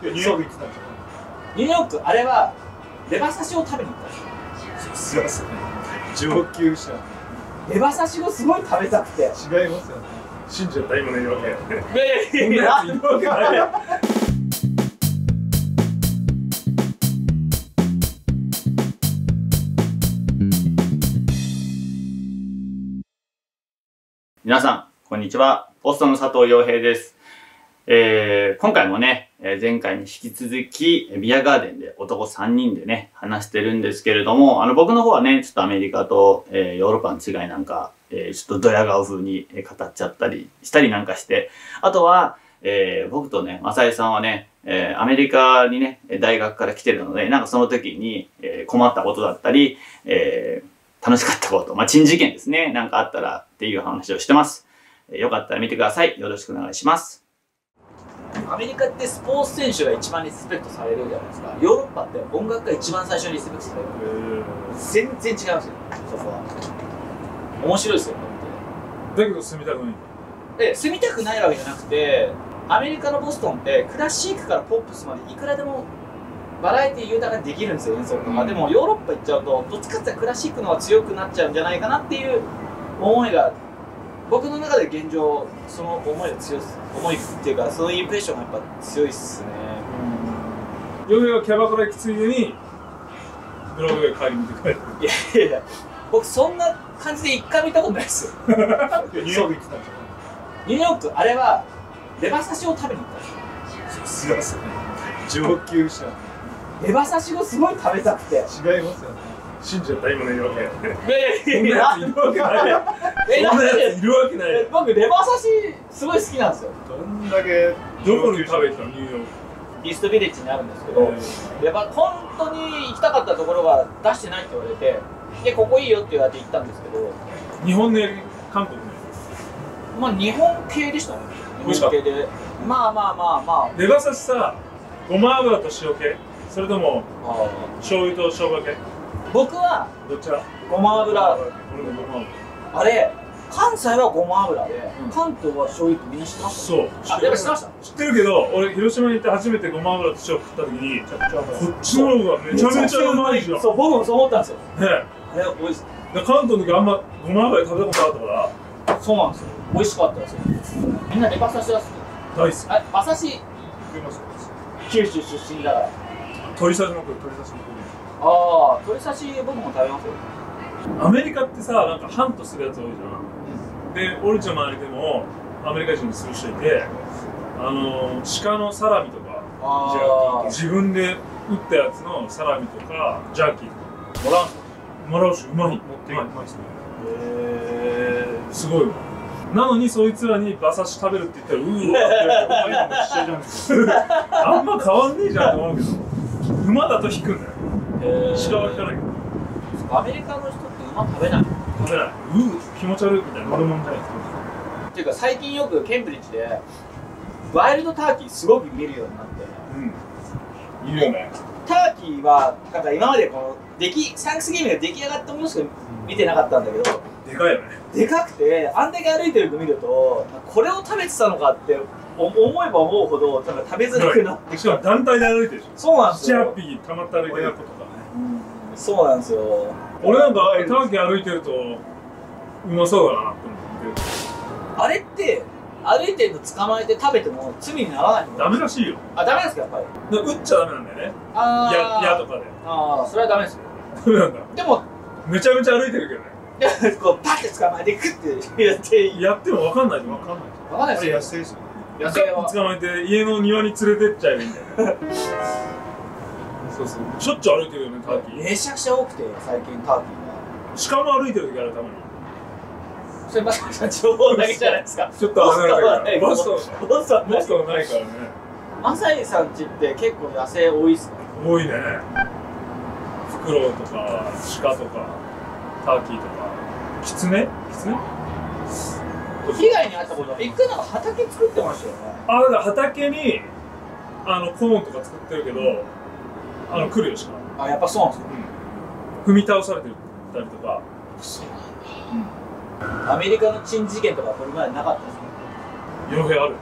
ニューヨーク行ってたんニューヨークあれはレバ刺しを食べに行ったんですよすいません上級者レバ刺しをすごい食べたくて違いますよね。信じちゃった今の言い訳いやい皆さん、こんにちは。ポストの佐藤洋平です。えー、今回もね、えー前回に引き続き、ビアガーデンで男3人でね、話してるんですけれども、あの、僕の方はね、ちょっとアメリカと、えーヨーロッパの違いなんか、えーちょっとドヤ顔風に語っちゃったりしたりなんかして、あとは、えー僕とね、マサイさんはね、えーアメリカにね、大学から来てるので、なんかその時に、えー困ったことだったり、えー楽しかったこと、まあ、珍事件ですね。なんかあったらっていう話をしてます。えーよかったら見てください。よろしくお願いします。アメリカってスポーツ選手が一番リスペクトされるじゃないですか。ヨーロッパって音楽が一番最初にリスペクトされる。全然違いますよ。そこは。面白いですよ本だけど住みたくない。んだ当にで住みたくないわけじゃなくてアメリカのボストンってクラシックからポップスまでいくらでもバラエティ豊かにできるんですよ演奏とか、うん。でもヨーロッパ行っちゃうとどっちかってクラシックの方が強くなっちゃうんじゃないかなっていう思いが僕の中で現状その思いが強す思いっていうかそういうインプレッションがやっぱ強いっすね。洋平はキャバクラ行くついでにブロードウェイ帰り見て帰る。いやいやいや僕そんな感じで一回も行ったことないですよ。ニューヨーク行ってたんですよ。ニューヨークあれはレバ刺しを食べに行ったんですよ。すいません上級者レバ刺しをすごい食べたくて。違いますよね。信じちゃった今の言い訳いやいやいや えそんなんついるわけない僕レバ刺しすごい好きなんですよ。どんだけどこに食べたの？ニューヨーイーストビレッジにあるんですけど、レバ本当に行きたかったところが出してないって言われてでここいいよって言われて行ったんですけどク日本のやり韓国のやまあ日本系でしたね。日本系で。まあまあまあまつレバ刺しさごま油と塩系それともああ醤油と生姜系僕はどっちだ？ごま油。俺もごま油あれ関西はごま油で、うん。関東は醤油ってみんな知ってましたそう。あでも知ってました？知ってるけど俺広島に行って初めてごま油と塩食った時にこっちの方がめちゃめちゃうまいじゃん。ねそう僕もそう思ったんですよ。えあれ美味しい。で関東の時あんまごま油食べたことなかったかそうなんですよ。美味しかったですよ。みんなレバ刺しが好きら大好き。あ馬刺し。食います九州出身だから。鶏刺しも食う鶏刺しも食ああ鶏刺し僕も食べますよ。うアメリカってさなんかハントするやつ多いじゃん。で俺たちの周りでもアメリカ人にする人いてあの鹿のサラミとかあ自分で打ったやつのサラミとかジャーキーとかもらう。もらうしうまい持っていますねへすごいわ。なのにそいつらに馬刺し食べるって言ったらうーわってお前らも一緒じゃんあんま変わんねえじゃんと思うけど。馬だと引くんだよ。え鹿は引かないけどアメリカの人って馬食べない。食べない。うー気持ち悪いみたいな。乗るもんじゃないっていうか最近よくケンブリッジでワイルドターキーすごく見るようになって。うん。いるよね。ターキーはなんか今までこの出来サンクスギームが出来上がったものしか見てなかったんだけどでかいよね。でかくてあんだけ歩いてるの見るとこれを食べてたのかって思思えば思うほどなんか食べづらくなってきしかも団体で歩いてるでしょ。そうなんですよ。78匹たまって歩いてる子とかね。うんそうなんですよ。俺なんかターキー歩いてるとうまそうだなって思って。あれって歩いてるの捕まえて食べても罪にならないの？ダメらしいよ。あダメですかやっぱり？打っちゃダメなんだよね。あー。矢矢とかで。あーそれはダメですよ。ダメなんだ。でもめちゃめちゃ歩いてるけどね。こうパッて捕まえてクッてやってやっても分かんないと思うわかんないあわかん。ないですよ野生は。捕まえて家の庭に連れてっちゃえばいいんだよ そうそう。しょっちゅう歩いてるよねターキー。めちゃくちゃ多くて最近ターキーが。鹿も歩いてる時あるたまに。それまさか情報だけじゃないですか。ちょっと離れてるから。ボボストンボストンボストンないからね。マサイさんちって結構野生多いっすか？多いね。フクロウとか鹿とかターキーとか。キツネキツネ被害に遭ったことは一回なんか畑作ってましたよね。あだから畑にあのコーンとか作ってるけどあの来るよ鹿あやっぱそうなんですよ踏み倒されてたりとか。そうなんだ。アメリカの珍事件とかこれまでなかったですね。傭兵ある。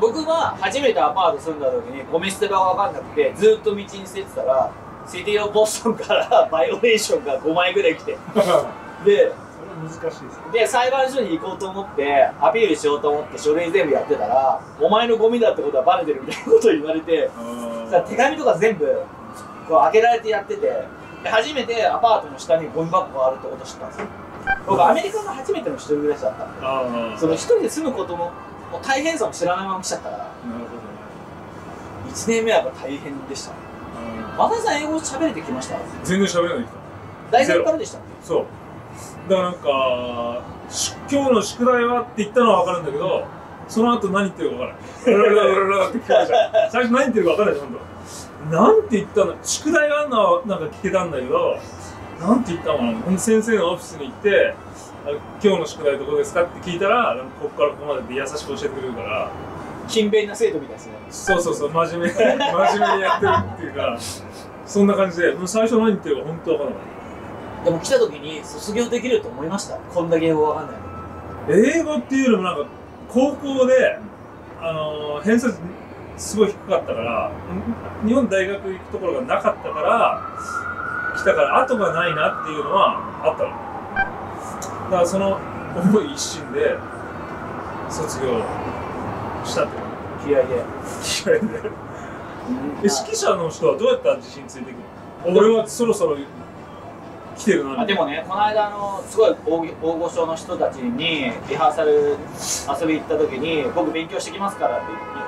僕は初めてアパート住んだ時にゴミ捨て場が分かんなくてずっと道に捨ててたらシティオブボストンから バイオレーションが5枚ぐらい来て。で難しいですね。で裁判所に行こうと思ってアピールしようと思って書類全部やってたらお前のゴミだってことはバレてるみたいなことを言われて手紙とか全部こう開けられてやっててで初めてアパートの下にゴミ箱があるってことを知ったんですよ。僕アメリカが初めての一人暮らしだったんでその一人で住むことももう大変さも知らないまま来ちゃったからなるほどね。1年目はやっぱ大変でしたあ和田さん英語喋れてきました？ー全然喋れない人大学からでしたっそうだからなんか今日の宿題はって言ったのは分かるんだけどその後何言ってるか分からない最初何言ってるか分からないじゃん本当なんて言ったの宿題があるのはなんか聞けたんだけどなんて言ったのかなほん先生のオフィスに行って今日の宿題どこですかって聞いたらここからここまでって優しく教えてくれるから勤勉な生徒みたいですねそうそうそう真面目に真面目にやってるっていうかそんな感じでもう最初何言ってるか本当分からないでも来た時に卒業できると思いました？こんだけ英語わかんないの。英語っていうよりもなんか高校で、あのー偏差値すごい低かったからん日本大学行くところがなかったから来たから後がないなっていうのはあったの。だからその思い一心で卒業したって気合いで。気合いでえ指揮者の人はどうやったら自信ついてくるの？俺はそろそろ来てるなあでもねこの間あのすごい大大御所の人たちにリハーサル遊び行った時に僕勉強してきますからって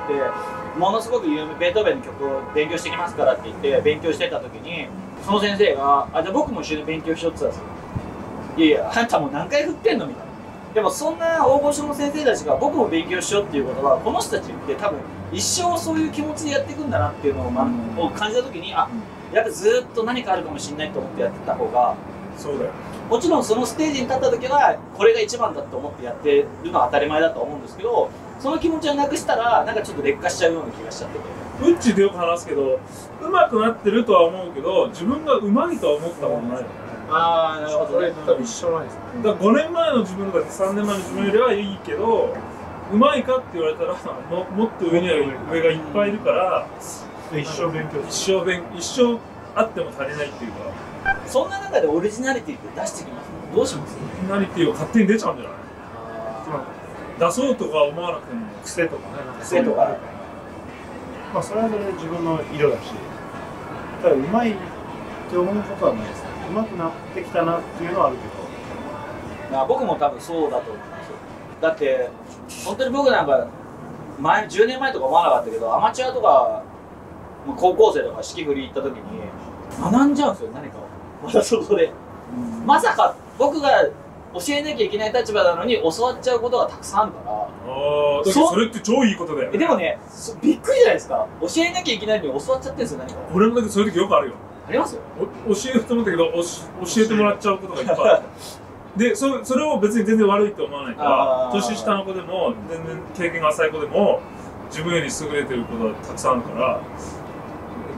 言ってものすごく有名ベートーベンの曲を勉強してきますからって言って勉強してた時にその先生が「あじゃあ僕も一緒に勉強しよう」って言ってたんですよ。いやいやあんたもう何回振ってんのみたいな。でもそんな大御所の先生たちが僕も勉強しようっていうことはこの人たちって多分一生そういう気持ちでやっていくんだなっていうのを,、まうん。を感じた時にあやっぱずっと何かあるかもしれないと思ってやってた方がそうだよ。もちろんそのステージに立った時はこれが一番だと思ってやってるのは当たり前だと思うんですけどその気持ちをなくしたらなんかちょっと劣化しちゃうような気がしちゃって。てうっちーでよく話すけど上手くなってるとは思うけど自分が上手いとは思ったことないよね。ああなるほそれ多分一緒なんですねだから5年前の自分とか3年前の自分よりはいいけど上手いかって言われたらももっと上には上がいっぱいいるから一生勉強。一生勉一生あっても足りないっていうか。そんな中でオリジナリティって出してきます？どうします？何っていうか勝手に出ちゃうんじゃない？出そうとか思わなくても癖とかね。なんか癖とかまあそれはそれで自分の色だし。ただうまいって思うことはないですね。うまくなってきたなっていうのはあるけど。まあ僕も多分そうだと思いますよ。だって本当に僕なんか前10年前とか思わなかったけどアマチュアとかまあ高校生とか指揮振り行った時に学んじゃうんですよ何かを。またそこで。まさか僕が教えなきゃいけない立場なのに教わっちゃうことがたくさんあるから。ああそれって超いいことだよえでもねそびっくりじゃないですか。教えなきゃいけないのに教わっちゃってるんですよ何かを。俺もだけどそういう時よくあるよ。ありますよ。お教えると思ったけどおし教えてもらっちゃうことがいっぱいある。でそそれを別に全然悪いと思わないから年下の子でも全然経験が浅い子でも自分より優れてることがたくさんあるから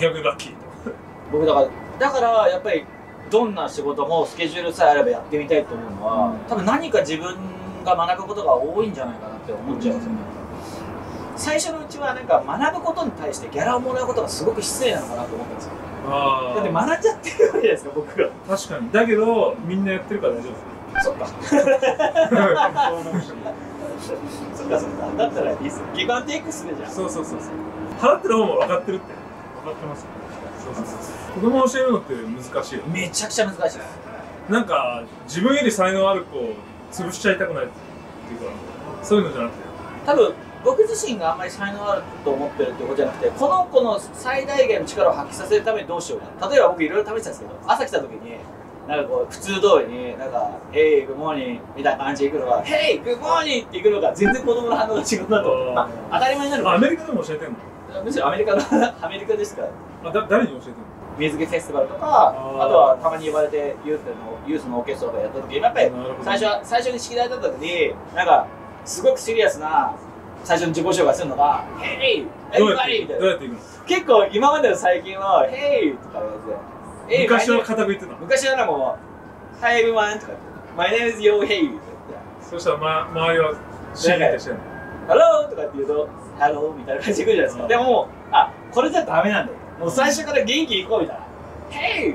逆にラッキー僕だからだからやっぱりどんな仕事もスケジュールさえあればやってみたいと思うのは、多分何か自分が学ぶことが多いんじゃないかなって思っちゃうんですよね、最初のうちはなんか学ぶことに対してギャラをもらうことがすごく失礼なのかなと思ったんですよ。あだって学んじゃってるわけじゃないですか僕が確かに。だけどみんなやってるから大丈夫そっか。そっかそっか。だったらいいっす。よギブアンテイクっすねじゃあそうそうそうそう。払ってる方も分かってるって分かってます。そうそう。そう子供を教えるのって難しいよめちゃくちゃ難しい。ですなんか自分より才能ある子を潰しちゃいたくないっていうかそういうのじゃなくて。多分僕自身があんまり才能あると思ってるってことじゃなくてこの子の最大限の力を発揮させるためにどうしようか。例えば僕いろいろ試したんですけど朝来た時になんかこう普通通りになんか「Hey good morning」みたいな感じで行くのが「Hey good morning」って行くのが全然子供の反応が違うなと。まあ、当たり前になる。アメリカでも教えてんのむしろアメリカの アメリカですからあだ誰に教えてんの？水着フェスティバルとかあとはたまに呼ばれてユースのユースのオーケストラとかやった時やっぱり最初は最初に式台だった時になんかすごくシリアスな最初の自己紹介するのが「Hey! everybody!」みたいなてどうやって行くの？結構今までの最近は「Hey!」とか言われて「Hey, 昔はく言ってたの？昔はなんかもう「Hi everyone!」とか言って「My name is Yo Hey!」とか言ってそしたら、ま、周りはシーンってしてんの？ハローとかって言うと、ハローみたいな感じで来るじゃないですか。でも、あ、これじゃダメなんだよ。もう最初から元気に行こうみたいな。Hey!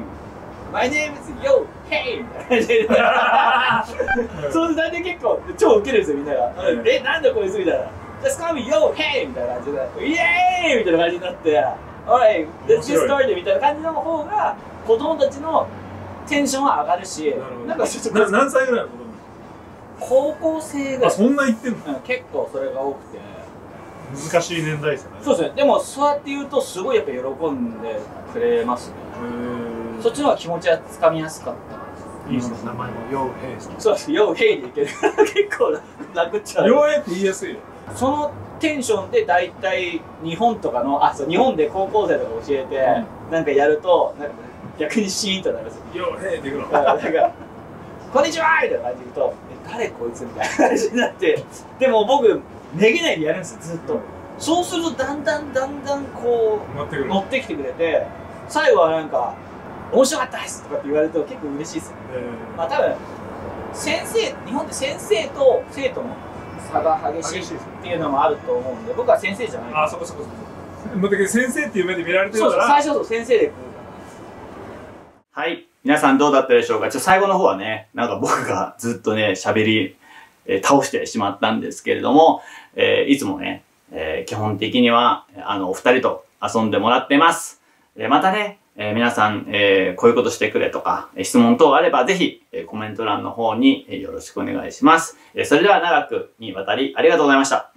My name is Yo! Hey! みたいな感じで。そう大体結構超ウケるんですよ、みんなが。うんえ、なんだこいつみたいな。Just call me Yo! Hey! みたいな感じで。イエーイみたいな感じになって、おい、Let's 面 get started! みたいな感じの方が、子供たちのテンションは上がるし、なんかちょっとな何歳ぐらいの子供？高校生があそんな言ってんの？うん結構それが多くて。難しい年代ですよねそうですね。でも、そうやって言うと、すごいやっぱ喜んでくれますね。そっちの方が気持ちはつかみやすかった。いいですね名前も「ヨーヘイスそうです。よう、ヘイでいける。結構楽っちゃう。両 A って言いやすいよそのテンションで大体日本とかの、あ、そう、日本で高校生とか教えて、なんかやると、なんか逆にシーンとなるんですよ。両 A っていくの？なんか、こんにちはみたいな感じで言うと、え、誰こいつみたいな感じになって、でも僕、めげないでやるんですよ、ずっと。そうすると、だんだんだんだんこう、持ってくる。乗ってきてくれて、最後はなんか、面白かったですとかって言われると結構嬉しいですよ。ね。まあ多分、先生、日本って先生と生徒の差が激しいっていうのもあると思うんで、僕は先生じゃない。あそこそこそこ先生っていう目で見られてるそうそう、から最初そう先生で来るはい。皆さんどうだったでしょうか？ちょ最後の方はね、なんか僕がずっとね、喋り、えー倒してしまったんですけれども、えーいつもね、えー基本的には、あの、お二人と遊んでもらってます。えまたね、え皆さん、えこういうことしてくれとか、質問等あればぜひ、えコメント欄の方に、よろしくお願いします。えそれでは長くにわたりありがとうございました。